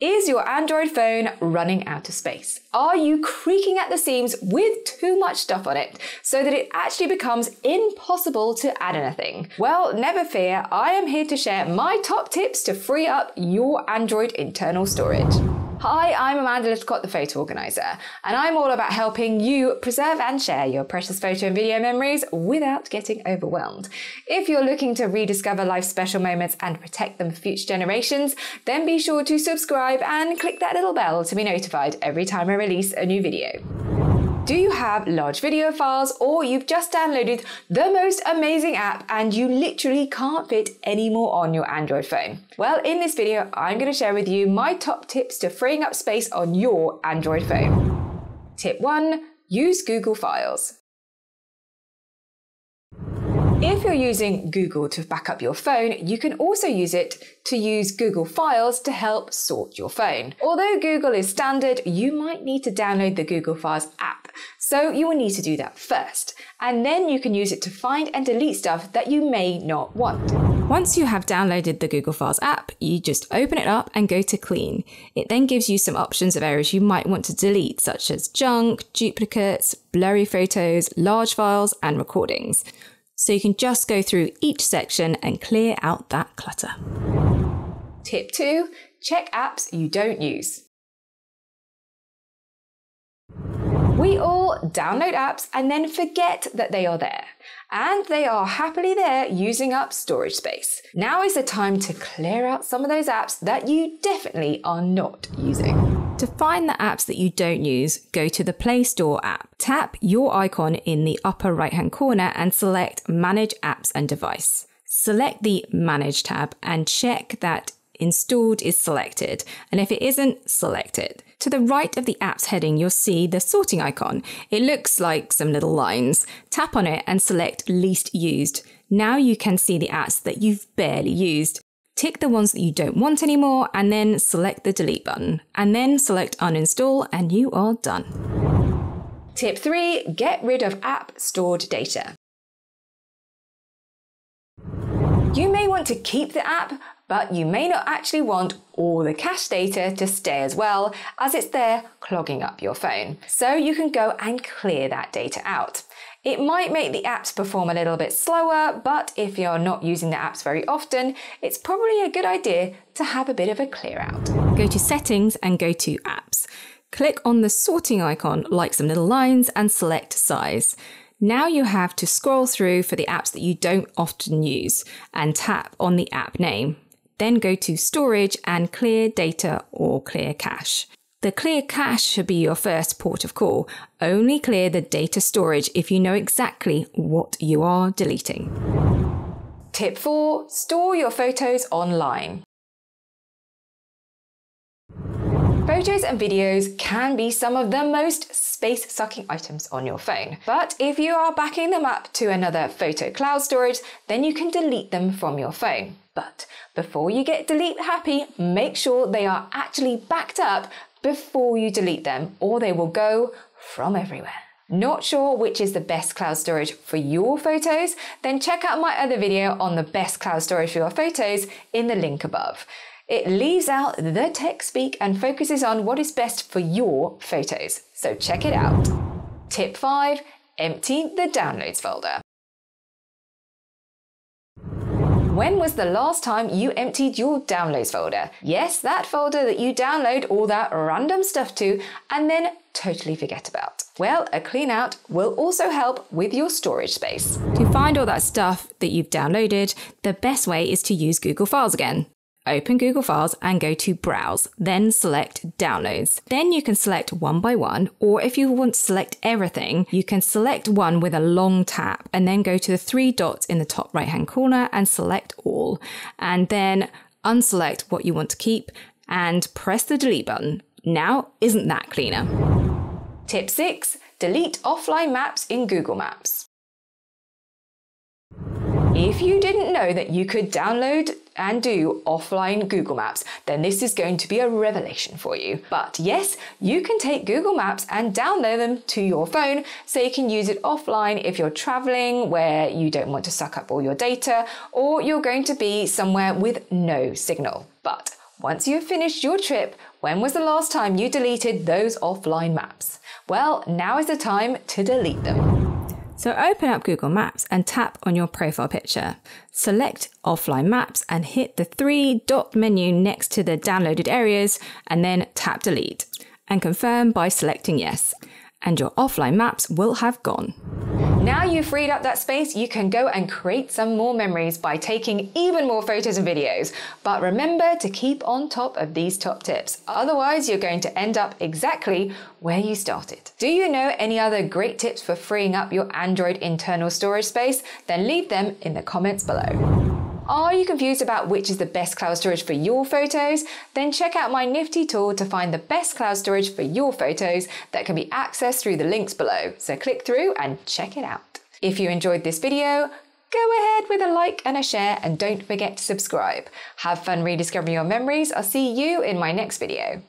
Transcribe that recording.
Is your Android phone running out of space? Are you creaking at the seams with too much stuff on it so that it actually becomes impossible to add anything? Well, never fear, I am here to share my top tips to free up your Android internal storage. Hi, I'm Amanda Littlecott, the photo organizer, and I'm all about helping you preserve and share your precious photo and video memories without getting overwhelmed. If you're looking to rediscover life's special moments and protect them for future generations, then be sure to subscribe and click that little bell to be notified every time I release a new video. Do you have large video files or you've just downloaded the most amazing app and you literally can't fit any more on your Android phone? Well, in this video, I'm going to share with you my top tips to freeing up space on your Android phone. Tip 1 Use Google Files. If you're using Google to back up your phone, you can also use it to use Google Files to help sort your phone. Although Google is standard, you might need to download the Google Files app. So you will need to do that first. And then you can use it to find and delete stuff that you may not want. Once you have downloaded the Google Files app, you just open it up and go to clean. It then gives you some options of areas you might want to delete, such as junk, duplicates, blurry photos, large files, and recordings so you can just go through each section and clear out that clutter. Tip 2 Check apps you don't use. We all download apps and then forget that they are there. And they are happily there using up storage space. Now is the time to clear out some of those apps that you definitely are not using. To find the apps that you don't use, go to the Play Store app. Tap your icon in the upper right hand corner and select Manage Apps and Device. Select the Manage tab and check that Installed is selected, and if it isn't, select it. To the right of the apps heading, you'll see the sorting icon. It looks like some little lines. Tap on it and select Least Used. Now you can see the apps that you've barely used. Tick the ones that you don't want anymore and then select the delete button and then select uninstall and you are done. Tip 3 Get rid of app stored data. You may want to keep the app, but you may not actually want all the cache data to stay as well, as it's there clogging up your phone. So you can go and clear that data out. It might make the apps perform a little bit slower, but if you're not using the apps very often, it's probably a good idea to have a bit of a clear out. Go to Settings and go to Apps. Click on the sorting icon like some little lines and select Size. Now you have to scroll through for the apps that you don't often use and tap on the app name. Then go to Storage and Clear Data or Clear Cache. The clear cache should be your first port of call. Only clear the data storage if you know exactly what you are deleting. Tip 4 Store your photos online. Photos and videos can be some of the most space sucking items on your phone. But if you are backing them up to another photo cloud storage, then you can delete them from your phone. But before you get delete happy, make sure they are actually backed up before you delete them, or they will go from everywhere. Not sure which is the best cloud storage for your photos? Then check out my other video on the best cloud storage for your photos in the link above. It leaves out the tech speak and focuses on what is best for your photos. So check it out. Tip 5 Empty the downloads folder. When was the last time you emptied your downloads folder? Yes, that folder that you download all that random stuff to and then totally forget about. Well, a clean out will also help with your storage space. To find all that stuff that you've downloaded, the best way is to use Google Files again. Open Google Files and go to Browse, then select Downloads. Then you can select one by one, or if you want to select everything, you can select one with a long tap and then go to the three dots in the top right hand corner and select all. And then unselect what you want to keep and press the delete button. Now, isn't that cleaner? Tip 6 Delete offline maps in Google Maps. If you didn't know that you could download and do offline Google Maps, then this is going to be a revelation for you. But yes, you can take Google Maps and download them to your phone so you can use it offline if you're traveling where you don't want to suck up all your data or you're going to be somewhere with no signal. But Once you have finished your trip, when was the last time you deleted those offline maps? Well, now is the time to delete them. So open up Google Maps and tap on your profile picture. Select offline maps and hit the three dot menu next to the downloaded areas and then tap delete and confirm by selecting yes. And your offline maps will have gone. Now you've freed up that space, you can go and create some more memories by taking even more photos and videos. But remember to keep on top of these top tips, otherwise, you're going to end up exactly where you started. Do you know any other great tips for freeing up your Android internal storage space? Then leave them in the comments below. Are you confused about which is the best cloud storage for your photos? Then check out my nifty tool to find the best cloud storage for your photos that can be accessed through the links below. So click through and check it out. If you enjoyed this video, go ahead with a like and a share and don't forget to subscribe. Have fun rediscovering your memories. I'll see you in my next video.